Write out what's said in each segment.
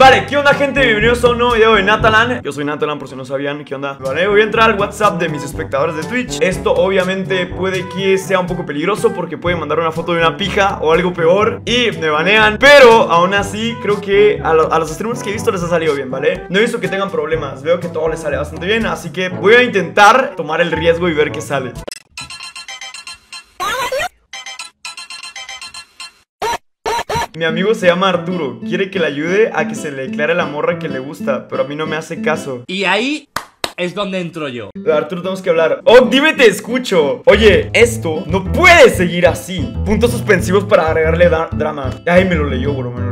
Vale, ¿qué onda gente? Bienvenidos a un nuevo video de Natalan. Yo soy Natalan por si no sabían qué onda Vale, voy a entrar al WhatsApp de mis espectadores de Twitch. Esto obviamente puede que sea un poco peligroso Porque pueden mandar una foto de una pija o algo peor Y me banean. Pero aún así creo que a, lo- a los streamers que he visto les ha salido bien, ¿vale? No he visto que tengan problemas. Veo que todo les sale bastante bien Así que voy a intentar tomar el riesgo y ver qué sale Mi amigo se llama Arturo. Quiere que le ayude a que se le declare la morra que le gusta, pero a mí no me hace caso. Y ahí es donde entro yo. Arturo, tenemos que hablar. Oh, dime, te escucho. Oye, esto no puede seguir así. Puntos suspensivos para agregarle drama. Ay, me lo leyó, bro, me lo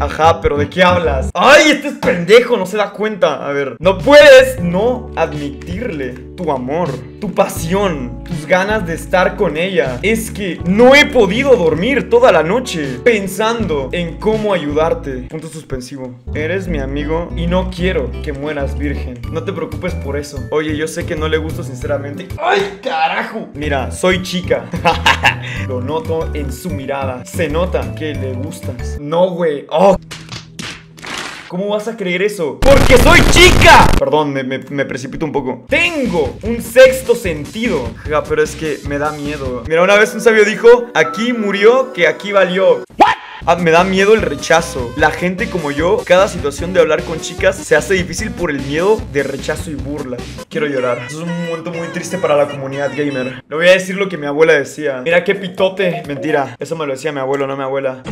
Ajá, pero ¿de qué hablas? Ay, este es pendejo, no se da cuenta. A ver, no puedes no admitirle tu amor, tu pasión, tus ganas de estar con ella. Es que no he podido dormir toda la noche pensando en cómo ayudarte. Punto suspensivo. Eres mi amigo y no quiero que mueras virgen. No te preocupes por eso. Oye, yo sé que no le gusto sinceramente. ¡Ay, carajo! Mira, soy chica. Lo noto en su mirada. Se nota que le gustas. No, güey. Oh. ¿Cómo vas a creer eso? ¡Porque soy chica! Perdón, me, me- me precipito un poco. Tengo un sexto sentido. Ja, pero es que me da miedo. Mira, una vez un sabio dijo, aquí murió, que aquí valió. Ah, me da miedo el rechazo. La gente como yo, cada situación de hablar con chicas se hace difícil por el miedo de rechazo y burla. Quiero llorar. Eso es un momento muy triste para la comunidad gamer. Le voy a decir lo que mi abuela decía. Mira qué pitote. Mentira. Eso me lo decía mi abuelo, no mi abuela.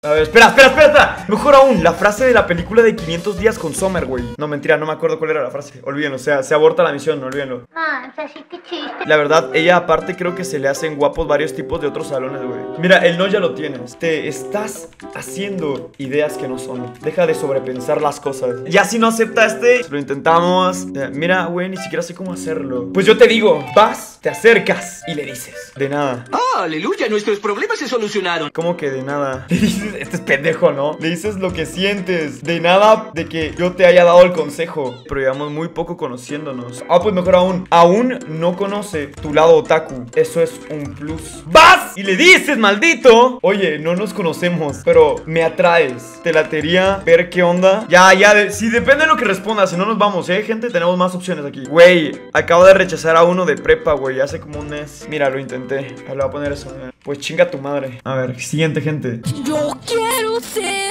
A ver, espera, espera, espera, espera. Mejor aún, la frase de la película de 500 días con Summer, güey. No, mentira, no me acuerdo cuál era la frase. Olvídenlo, o sea, se aborta la misión, olvídenlo. Ah, así que chiste. La verdad, ella aparte creo que se le hacen guapos varios tipos de otros salones, güey. Mira, el no ya lo tienes. Te estás haciendo ideas que no son. Deja de sobrepensar las cosas. Ya si no aceptaste, lo intentamos. Mira, güey, ni siquiera sé cómo hacerlo. Pues yo te digo, vas, te acercas y le dices. De nada. ¡Ah, aleluya! Nuestros problemas se solucionaron. ¿Cómo que de nada? Le dices, este es pendejo, ¿no? Le dices lo que sientes. De nada de que yo te haya dado el consejo. Pero llevamos muy poco conociéndonos. Ah, pues mejor aún. Aún no conoce tu lado otaku. Eso es un plus. ¡Vas! Y le dices, maldito. Oye, no nos conocemos, pero me atraes. Te latería ver qué onda. Ya, ya, de- sí, depende de lo que respondas. Si no nos vamos, ¿eh, gente? Tenemos más opciones aquí. Güey, acabo de rechazar a uno de prepa, güey. Hace como un mes. Mira, lo intenté. Le voy a poner eso. Pues chinga tu madre. A ver, siguiente, gente. Yo quiero ser furra.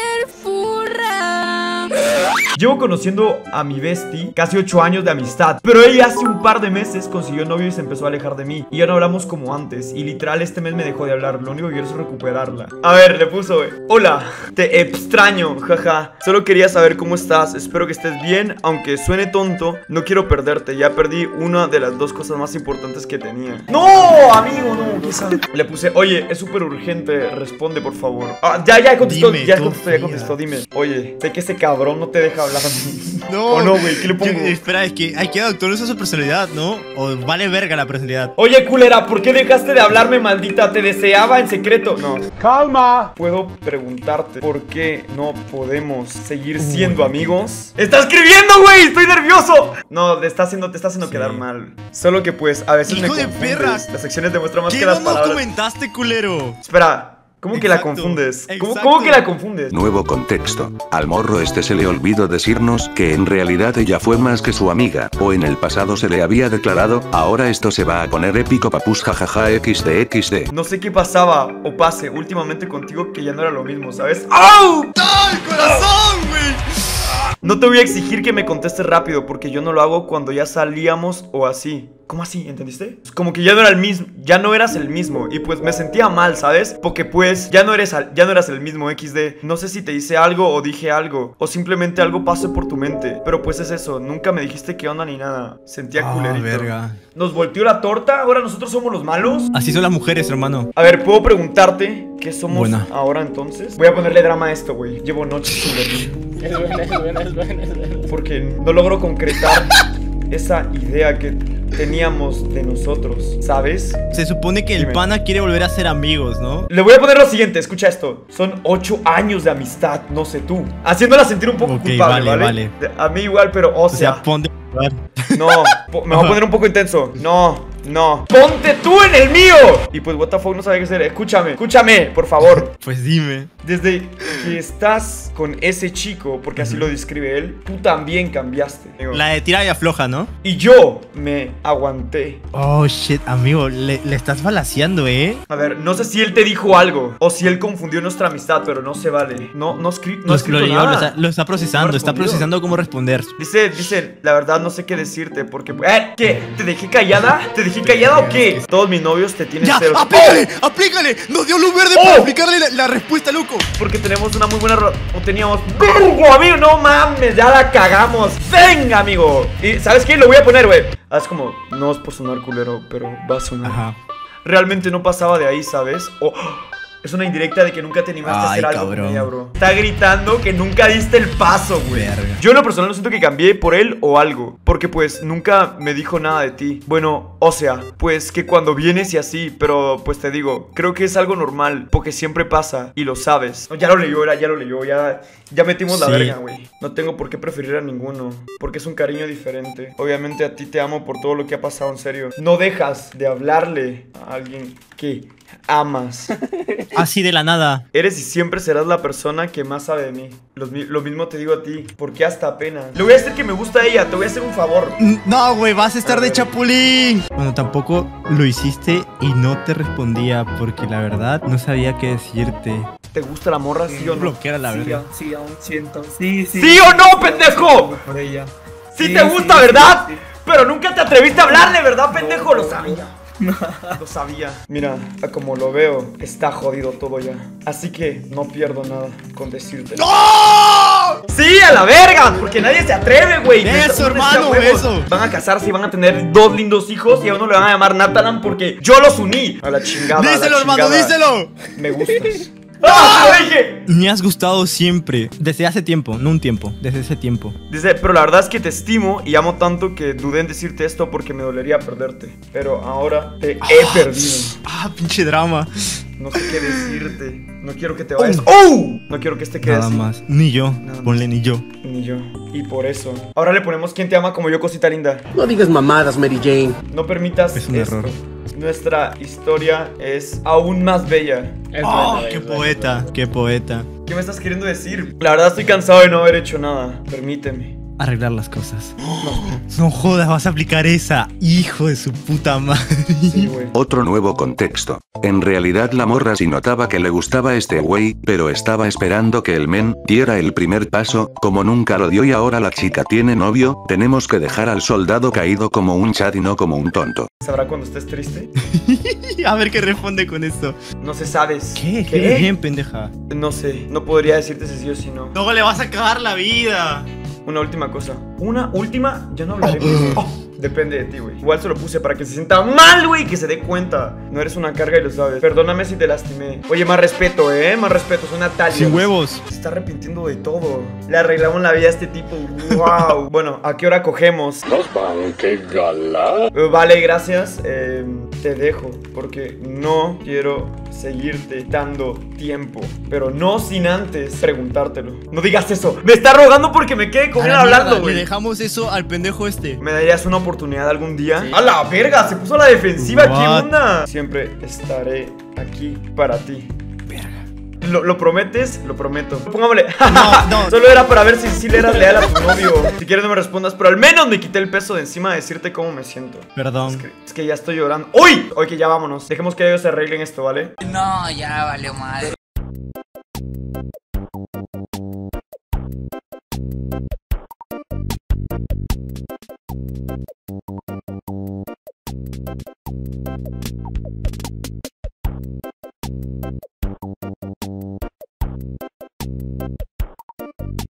Llevo conociendo a mi bestie casi 8 años de amistad, pero ella hace un par de meses consiguió novio y se empezó a alejar de mí. Y ya no hablamos como antes. Y literal este mes me dejó de hablar. Lo único que quiero es recuperarla. A ver, le puso, eh, hola, te extraño, jaja. Solo quería saber cómo estás. Espero que estés bien, aunque suene tonto. No quiero perderte. Ya perdí una de las dos cosas más importantes que tenía. No, amigo, no. ¿qué sabe? Le puse, oye, es súper urgente. Responde, por favor. Ah, ya, ya contestó, Dime, ya contestó, ya contestó. Dime, oye, sé que ese cabrón no te deja hablar. No, ¿O no, güey? ¿Qué le pongo? Yo- espera, es que hay que actualizar su personalidad, ¿no? O vale verga la personalidad. Oye, culera, ¿por qué dejaste de hablarme, maldita? Te deseaba en secreto. No. Calma. Puedo preguntarte por qué no podemos seguir siendo amigos. ¡Está escribiendo, güey! ¡Estoy nervioso! No, te está haciendo, te está haciendo Sí. quedar mal. Solo que pues a veces me ¡Hijo de confundes. perra! Las acciones demuestran más ¿Qué que no las nos palabras. comentaste, culero? Espera. ¿Cómo que la confundes? ¿Cómo, que la confundes? Nuevo contexto. Al morro este se le olvidó decirnos que en realidad ella fue más que su amiga, o en el pasado se le había declarado, ahora esto se va a poner épico papus jajaja xd No sé qué pasaba o pase últimamente contigo que ya no era lo mismo, ¿sabes? ¡Au! ¡Ay, corazón! No te voy a exigir que me contestes rápido porque yo no lo hago cuando ya salíamos o así. ¿Cómo así? ¿Entendiste? Como que ya no era el mismo, ya no eras el mismo y pues me sentía mal, ¿sabes? Porque pues ya no eres al- ya no eras el mismo XD. No sé si te hice algo o dije algo o simplemente algo pasó por tu mente, pero pues es eso, nunca me dijiste qué onda ni nada. Sentía Ah, culerito. verga. Nos volteó la torta, ahora nosotros somos los malos. Así son las mujeres, hermano. A ver, ¿puedo preguntarte qué somos Buena. ahora entonces? Voy a ponerle drama a esto, güey. Llevo noches sin dormir. Es buena, es buena, es buena, es buena. Porque no logro concretar esa idea que teníamos de nosotros, ¿sabes? Se supone que el pana quiere volver a ser amigos, ¿no? Le voy a poner lo siguiente, escucha esto. Son ocho años de amistad, no sé tú. Haciéndola sentir un poco culpable, ¿vale? vale, A mí igual, pero o O sea, ponte no, me voy a poner un poco intenso. No, No. ¡Ponte tú en el mío! Y pues, what the fuck, no sabía qué hacer. Escúchame, escúchame, por favor. Pues dime. Desde que estás con ese chico, porque así lo describe él, tú también cambiaste. amigo. La de tira y afloja, ¿no? Y yo me aguanté. Oh, shit, amigo, le, le estás balaseando, ¿eh? A ver, no sé si él te dijo algo o si él confundió nuestra amistad, pero no se vale. No, no, escri no ha escrito lo, nada. lo está, lo está procesando, No está procesando cómo responder. Dice, dice, la verdad no sé qué decirte porque... ¿Eh? ¿Qué? ¿Te dejé callada? ¿Te dejé callada o qué? Todos mis novios te tienen ¡Ya! celos. ¡Aplícale! ¡Aplícale! ¡Nos dio luz verde ¡Oh! para aplicarle la, la respuesta, loco! Porque tenemos una muy buena... O teníamos... ¡Vergo, amigo! No mames, ya la cagamos. ¡Venga, amigo! Y ¿sabes qué? Lo voy a poner, güey. Haz como... No es por sonar culero, pero va a sonar. Ajá. Realmente no pasaba de ahí, ¿sabes? O... Es una indirecta de que nunca te animaste a Ay, hacer algo con cabrón. ella, bro. Está gritando que nunca diste el paso, güey. Yo en lo personal no siento que cambié por él o algo. Porque pues nunca me dijo nada de ti. Bueno, o sea, pues que cuando vienes y así. Pero pues te digo, creo que es algo normal. Porque siempre pasa y lo sabes. Ya lo leyó, ya lo leyó. Ya, ya metimos la Sí. verga, güey. No tengo por qué preferir a ninguno. Porque es un cariño diferente. Obviamente a ti te amo por todo lo que ha pasado, en serio. No dejas de hablarle a alguien que amas. Así de la nada. Eres y siempre serás la persona que más sabe de mí. Lo mismo te digo a ti. Porque hasta apenas. Le voy a decir que me gusta a ella. Te voy a hacer un favor. No, güey, vas a estar de chapulín. Bueno, tampoco lo hiciste y no te respondía porque la verdad no sabía qué decirte. ¿Te gusta la morra, sí o no? Bloquear la aún- sí, aún siento. Sí, sí. ¿Sí o no, pendejo? Por ella. Sí, Sí, te gusta, sí, ¿verdad? sí. Pero nunca te atreviste a hablarle, ¿verdad, pendejo? Lo sabía. Lo sabía. Mira, a como lo veo, está jodido todo ya. Así que no pierdo nada con decirte. ¡No! Sí, a la verga, porque nadie se atreve, güey. Eso, hermano, eso. Van a casarse y van a tener dos lindos hijos y a uno le van a llamar Natalan porque yo los uní. A la chingada. la ¡Díselo, hermano, díselo! Me gustas. ¡Ah, lo dije! Me has gustado siempre. Desde hace tiempo, no un tiempo, desde ese tiempo. Dice, pero la verdad es que te estimo y amo tanto que dudé en decirte esto porque me dolería perderte. Pero ahora te he perdido. Ah, pinche drama. No sé qué decirte. No quiero que te vayas. ¡Oh! No quiero que este quede Nada así. más. Ni yo. Nada más. Ponle ni yo. Ni yo. Y por eso. Ahora le ponemos quién te ama como yo, cosita linda. No digas mamadas, Mary Jane. No permitas Es un esto. error. Nuestra historia es aún más bella. Es ¡Oh, qué poeta! ¡Qué poeta! ¿Qué me estás queriendo decir? La verdad estoy cansado de no haber hecho nada. Permíteme. Arreglar las cosas. No jodas, vas a aplicar esa. Hijo de su puta madre. Sí. Otro nuevo contexto. En realidad la morra sí notaba que le gustaba este güey, pero estaba esperando que el men diera el primer paso, como nunca lo dio y ahora la chica tiene novio, tenemos que dejar al soldado caído como un chat y no como un tonto. ¿Sabrá cuando estés triste? A ver qué responde con esto. No sé, sabes. ¿Qué? ¿Qué? Bien, pendeja. No sé. No podría decirte si sí o si no. No le vas a cagar la vida. Una última cosa. Una última, ya no hablaré. Oh, depende de ti, güey. Igual se lo puse para que se sienta mal, güey, que se dé cuenta. No eres una carga y lo sabes. Perdóname si te lastimé. Oye, más respeto, eh. Más respeto. Soy Natalia. Sin huevos. Se está arrepintiendo de todo. Le arreglamos la vida a este tipo. Wow. bueno, ¿a qué hora cogemos? Nos van, qué gala. Eh, Vale, gracias. Eh, te dejo porque no quiero seguirte dando tiempo. Pero no sin antes preguntártelo. No digas eso. Me está rogando porque me quede con A él hablando, Le güey. dejamos eso al pendejo este. ¿Me darías una oportunidad algún día? ¡A la verga! Se puso a la defensiva. ¿Qué What? onda? Siempre estaré aquí para ti. ¿Lo, lo prometes? Lo prometo. Pongámosle. No, no. Solo era para ver si sí le eras leal a tu novio. Si quieres no me respondas, pero al menos me quité el peso de encima de decirte cómo me siento. Es Perdón. que, es que ya estoy llorando. ¡Uy! Oye, que ya vámonos. Dejemos que ellos se arreglen esto, ¿vale? No, ya valió madre.